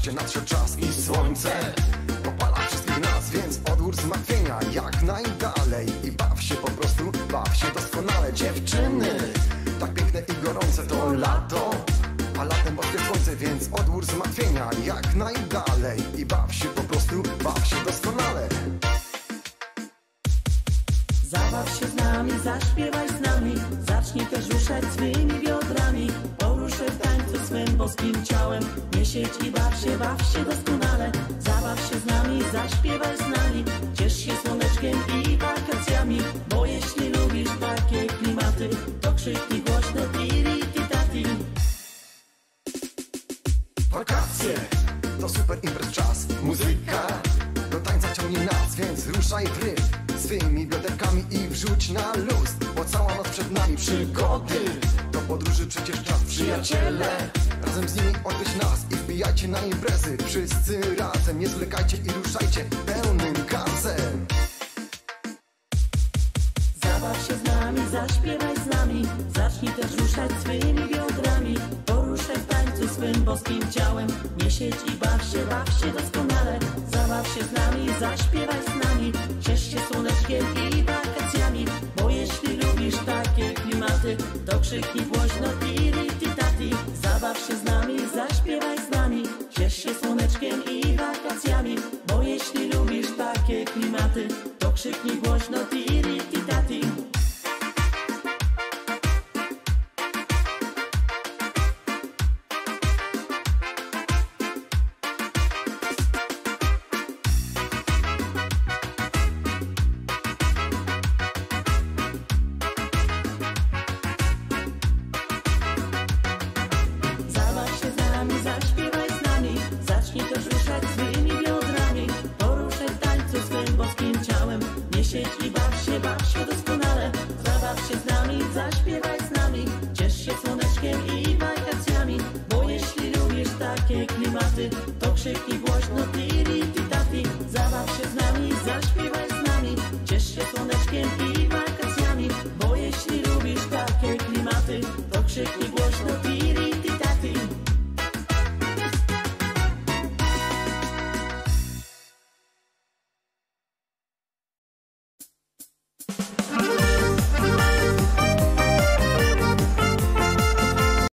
wreszcie nadszedł czas i słońce. Popala wszystkich nas, więc odłóż zmartwienia jak najdalej. I baw się po prostu, baw się doskonale. Dziewczyny, tak piękne i gorące to lato. A latem boskie słońce, więc odłóż zmartwienia jak najdalej. I baw się po prostu, baw się doskonale. Zabaw się z nami, zaśpiewaj z nami. Zacznij też ruszać swymi biodrami Boskim ciałem. Nie siedź i baw się, baw się doskonale. Zabaw się z nami, zaśpiewaj z nami. Ciesz się słoneczkiem i wakacjami Bo jeśli lubisz takie klimaty To krzyknij głośno tiri tati. Wakacje to super imprez czas Muzyka. Do tańca ciągnie nas Więc ruszaj w rytm. Swymi bioderkami i wrzuć na luz Bo cała noc przed nami przygody. Do podróży przecież czas Przyjaciele Razem z nimi odwiedź nas I wbijajcie na imprezy. Wszyscy razem Nie zwlekajcie i ruszajcie pełnym gazem Zabaw się z nami, zaśpiewaj z nami. Zacznij też ruszać swymi biodrami. Poruszaj w tańcu swym boskim ciałem. Nie siedź i baw się, baw się doskonale. Zabaw się z nami, zaśpiewaj z nami. Ciesz się słoneczkiem i wakacjami. Bo jeśli lubisz takie klimaty To krzyknij głośno tiri Się z nami, zaśpiewaj z nami Ciesz się słoneczkiem i wakacjami Bo jeśli lubisz takie klimaty To krzyknij głośno tiri tati Zabaw się z nami, zaśpiewaj